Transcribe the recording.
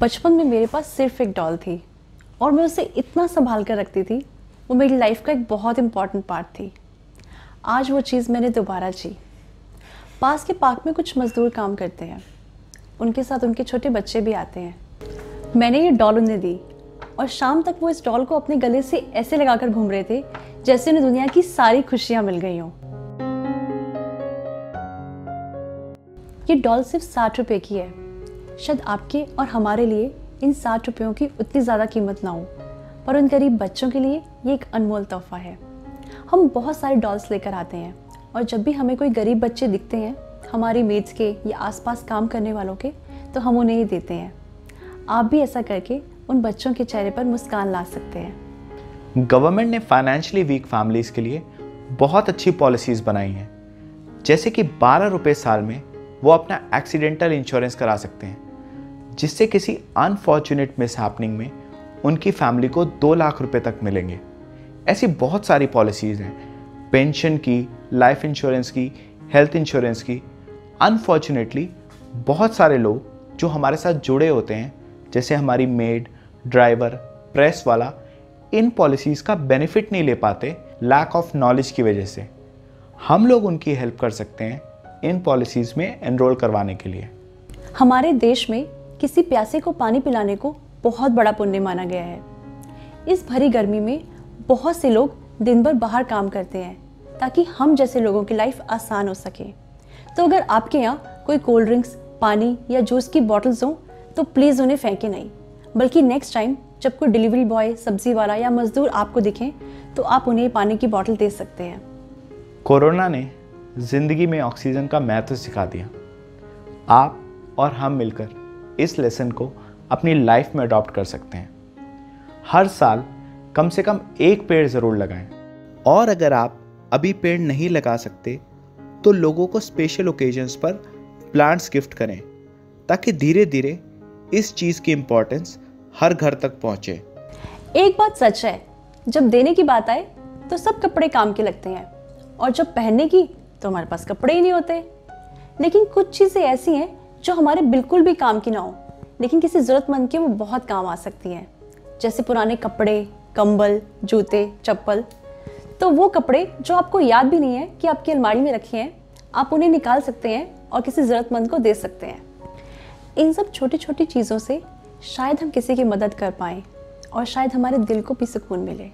बचपन में मेरे पास सिर्फ़ एक डॉल थी और मैं उसे इतना संभाल कर रखती थी, वो मेरी लाइफ का एक बहुत इंपॉर्टेंट पार्ट थी। आज वो चीज़ मैंने दोबारा जी। पास के पार्क में कुछ मज़दूर काम करते हैं। उनके साथ उनके छोटे बच्चे भी आते हैं। मैंने ये डॉल उन्हें दी और शाम तक वो इस डॉल को अपने गले से ऐसे लगाकर घूम रहे थे जैसे उन्हें दुनिया की सारी खुशियाँ मिल गई हों। ये डॉल सिर्फ़ साठ रुपए की है। शायद आपके और हमारे लिए इन साठ रुपयों की उतनी ज़्यादा कीमत ना हो, पर उन गरीब बच्चों के लिए ये एक अनमोल तोहफा है। हम बहुत सारे डॉल्स लेकर आते हैं और जब भी हमें कोई गरीब बच्चे दिखते हैं, हमारी मेट्स के या आसपास काम करने वालों के तो हम उन्हें ही देते हैं। आप भी ऐसा करके उन बच्चों के चेहरे पर मुस्कान ला सकते हैं। गवर्नमेंट ने फाइनेंशियली वीक फैमिलीज़ के लिए बहुत अच्छी पॉलिसीज़ बनाई हैं। जैसे कि बारह रुपये साल में वो अपना एक्सीडेंटल इंश्योरेंस करा सकते हैं। जिससे किसी अनफॉर्चुनेट मिस हैपनिंग में उनकी फैमिली को दो लाख रुपए तक मिलेंगे। ऐसी बहुत सारी पॉलिसीज़ हैं। पेंशन की लाइफ इंश्योरेंस की हेल्थ इंश्योरेंस की। अनफॉर्चुनेटली बहुत सारे लोग जो हमारे साथ जुड़े होते हैं, जैसे हमारी मेड ड्राइवर प्रेस वाला, इन पॉलिसीज़ का बेनिफिट नहीं ले पाते लैक ऑफ़ नॉलेज की वजह से। हम लोग उनकी हेल्प कर सकते हैं इन पॉलिसीज़ में एनरोल करवाने के लिए। हमारे देश में किसी प्यासे को पानी पिलाने को बहुत बड़ा पुण्य माना गया है। इस भरी गर्मी में बहुत से लोग दिन भर बाहर काम करते हैं, ताकि हम जैसे लोगों की लाइफ आसान हो सके। तो अगर आपके यहाँ कोई कोल्ड ड्रिंक्स पानी या जूस की बॉटल्स हों तो प्लीज़ उन्हें फेंके नहीं। बल्कि नेक्स्ट टाइम जब कोई डिलीवरी बॉय सब्ज़ी वाला या मजदूर आपको दिखें तो आप उन्हें पानी की बॉटल दे सकते हैं। कोरोना ने ज़िंदगी में ऑक्सीजन का महत्व सिखा दिया। आप और हम मिलकर इस लेसन को अपनी लाइफ में अडॉप्ट कर सकते हैं। हर साल कम से कम एक पेड़ ज़रूर लगाएँ। और अगर आप अभी पेड़ नहीं लगा सकते तो लोगों को स्पेशल ओकेजन्स पर प्लांट्स गिफ्ट करें, ताकि धीरे धीरे इस चीज़ की इम्पोर्टेंस हर घर तक पहुँचे। एक बात सच है, जब देने की बात आए तो सब कपड़े काम के लगते हैं, और जब पहनने की तो हमारे पास कपड़े ही नहीं होते। लेकिन कुछ चीज़ें ऐसी हैं जो हमारे बिल्कुल भी काम की ना हो, लेकिन किसी ज़रूरतमंद के वो बहुत काम आ सकती हैं। जैसे पुराने कपड़े, कंबल, जूते, चप्पल। तो वो कपड़े जो आपको याद भी नहीं है कि आपकी अलमारी में रखे हैं, आप उन्हें निकाल सकते हैं और किसी ज़रूरतमंद को दे सकते हैं। इन सब छोटी छोटी चीज़ों से शायद हम किसी की मदद कर पाएँ और शायद हमारे दिल को भी सुकून मिले।